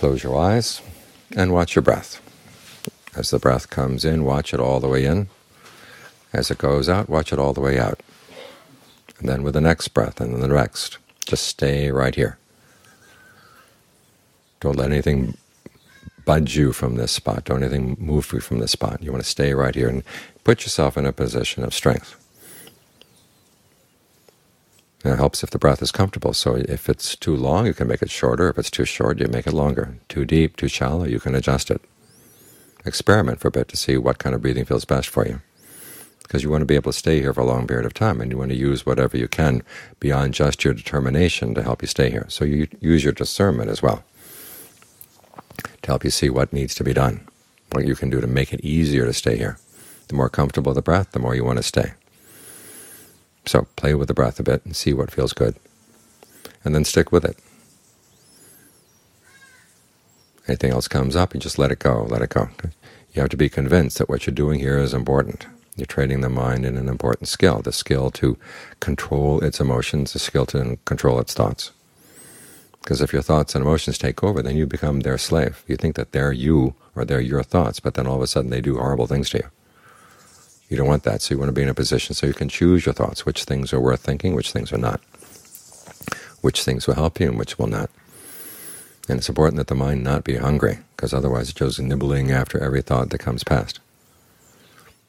Close your eyes and watch your breath. As the breath comes in, watch it all the way in. As it goes out, watch it all the way out. And then with the next breath and then the next, just stay right here. Don't let anything budge you from this spot. Don't anything move you from this spot. You want to stay right here and put yourself in a position of strength. It helps if the breath is comfortable. So if it's too long, you can make it shorter. If it's too short, you make it longer. Too deep, too shallow, you can adjust it. Experiment for a bit to see what kind of breathing feels best for you. Because you want to be able to stay here for a long period of time, and you want to use whatever you can beyond just your determination to help you stay here. So you use your discernment as well to help you see what needs to be done, what you can do to make it easier to stay here. The more comfortable the breath, the more you want to stay. So play with the breath a bit and see what feels good, and then stick with it. Anything else comes up, you just let it go, let it go. You have to be convinced that what you're doing here is important. You're training the mind in an important skill, the skill to control its emotions, the skill to control its thoughts. Because if your thoughts and emotions take over, then you become their slave. You think that they're you or they're your thoughts, but then all of a sudden they do horrible things to you. You don't want that, so you want to be in a position so you can choose your thoughts, which things are worth thinking, which things are not, which things will help you and which will not. And it's important that the mind not be hungry, because otherwise it goes nibbling after every thought that comes past.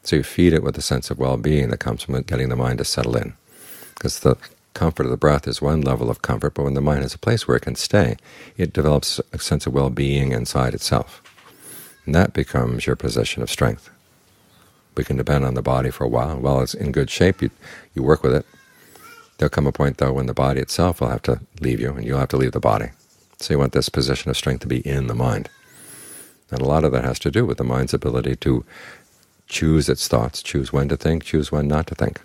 So you feed it with a sense of well-being that comes from getting the mind to settle in, because the comfort of the breath is one level of comfort, but when the mind has a place where it can stay, it develops a sense of well-being inside itself. And that becomes your position of strength. We can depend on the body for a while. While it's in good shape, you, you work with it. There'll come a point, though, when the body itself will have to leave you, and you'll have to leave the body. So you want this position of strength to be in the mind. And a lot of that has to do with the mind's ability to choose its thoughts, choose when to think, choose when not to think.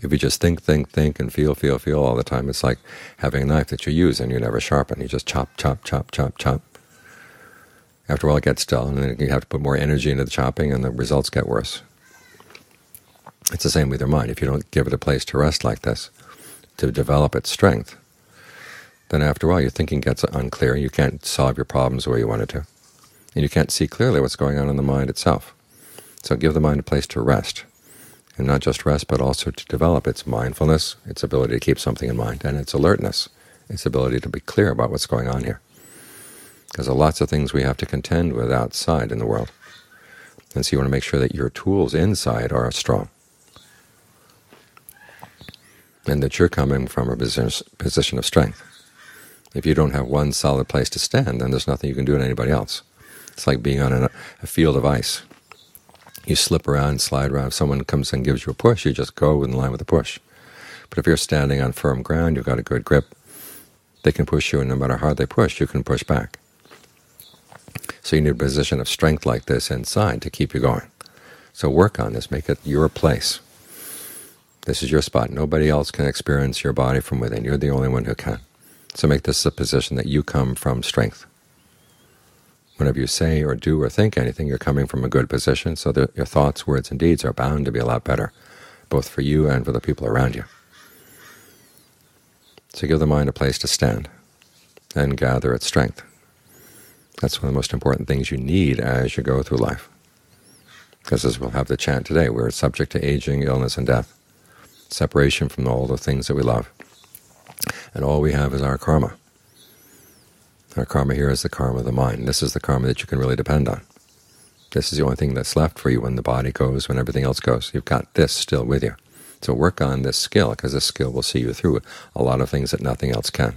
If you just think, think, think, and feel, feel, feel all the time, it's like having a knife that you use and you never sharpen. You just chop, chop, chop, chop, chop. After a while it gets dull, and then you have to put more energy into the chopping, and the results get worse. It's the same with your mind. If you don't give it a place to rest like this, to develop its strength, then after a while your thinking gets unclear. You can't solve your problems the way you wanted to, and you can't see clearly what's going on in the mind itself. So give the mind a place to rest, and not just rest, but also to develop its mindfulness, its ability to keep something in mind, and its alertness, its ability to be clear about what's going on here. Because there are lots of things we have to contend with outside in the world. And so you want to make sure that your tools inside are strong, and that you're coming from a position of strength. If you don't have one solid place to stand, then there's nothing you can do to anybody else. It's like being on a, a field of ice. You slip around, slide around. If someone comes and gives you a push, you just go in line with the push. But if you're standing on firm ground, you've got a good grip, they can push you, and no matter how hard they push, you can push back. So you need a position of strength like this inside to keep you going. So work on this. Make it your place. This is your spot. Nobody else can experience your body from within. You're the only one who can. So make this a position that you come from strength. Whenever you say or do or think anything, you're coming from a good position, so that your thoughts, words, and deeds are bound to be a lot better, both for you and for the people around you. So give the mind a place to stand and gather its strength. That's one of the most important things you need as you go through life. Because as we'll have the chant today, we're subject to aging, illness, and death, separation from all the things that we love. And all we have is our karma. Our karma here is the karma of the mind. This is the karma that you can really depend on. This is the only thing that's left for you when the body goes, when everything else goes. You've got this still with you. So work on this skill, because this skill will see you through a lot of things that nothing else can.